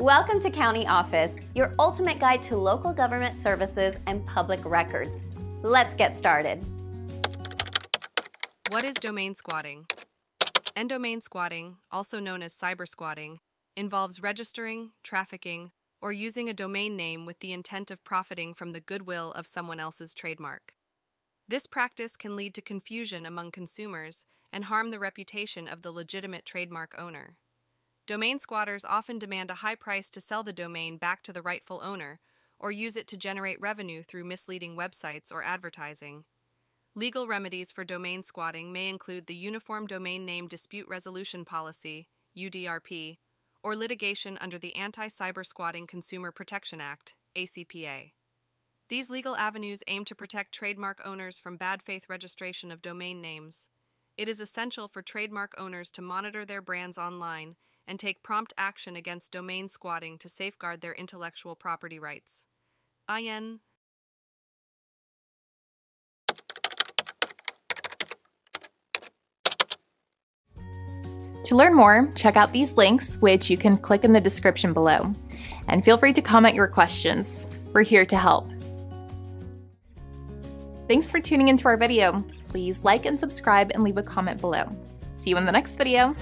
Welcome to County Office, your ultimate guide to local government services and public records. Let's get started. What is domain squatting? Endomain squatting, also known as cyber squatting, involves registering, trafficking, or using a domain name with the intent of profiting from the goodwill of someone else's trademark. This practice can lead to confusion among consumers and harm the reputation of the legitimate trademark owner. Domain squatters often demand a high price to sell the domain back to the rightful owner or use it to generate revenue through misleading websites or advertising. Legal remedies for domain squatting may include the Uniform Domain Name Dispute Resolution Policy, UDRP, or litigation under the Anti Cyber Squatting Consumer Protection Act, ACPA. These legal avenues aim to protect trademark owners from bad faith registration of domain names. It is essential for trademark owners to monitor their brands online and take prompt action against domain squatting to safeguard their intellectual property rights. IN To learn more, check out these links, which you can click in the description below. And feel free to comment your questions. We're here to help. Thanks for tuning into our video. Please like and subscribe and leave a comment below. See you in the next video.